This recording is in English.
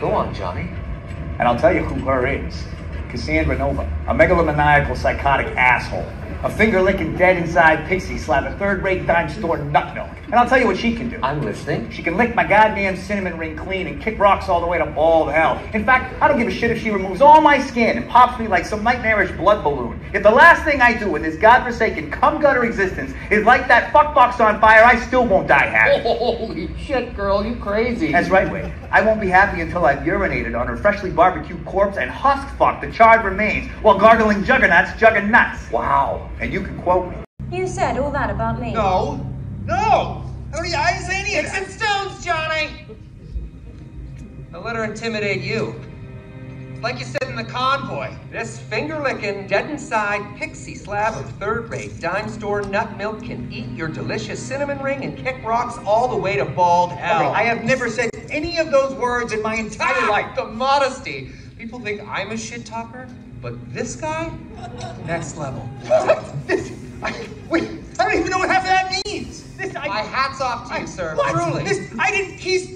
Go on, Johnny. And I'll tell you who her is. Cassandra Nova, a megalomaniacal psychotic asshole. A finger-licking, dead-inside pixie slap a third-rate dime store nut milk. And I'll tell you what she can do. I'm listening. She can lick my goddamn cinnamon ring clean and kick rocks all the way to bald hell. In fact, I don't give a shit if she removes all my skin and pops me like some nightmarish blood balloon. If the last thing I do in this godforsaken cum gutter existence is light that fuckbox on fire, I still won't die happy. Holy shit, girl, you crazy. That's right, Wade. I won't be happy until I've urinated on her freshly barbecued corpse and husk fucked the charred remains while gargling juggernauts jugging nuts. Wow. And you can quote me. You said all that about me. No. No. I don't, I didn't say any of Sticks that. and stones, Johnny! Now let her intimidate you. Like you said in the convoy, this finger-licking, dead-inside pixie slab of third-rate dime store nut milk can eat your delicious cinnamon ring and kick rocks all the way to bald hell. Okay, I have never said any of those words in my entire Ah, life. The modesty. People think I'm a shit talker, but this guy, next level. This, I, wait, I don't even know what half of that means. This, I, My hat's off to you, sir. What? Truly. This, I didn't kiss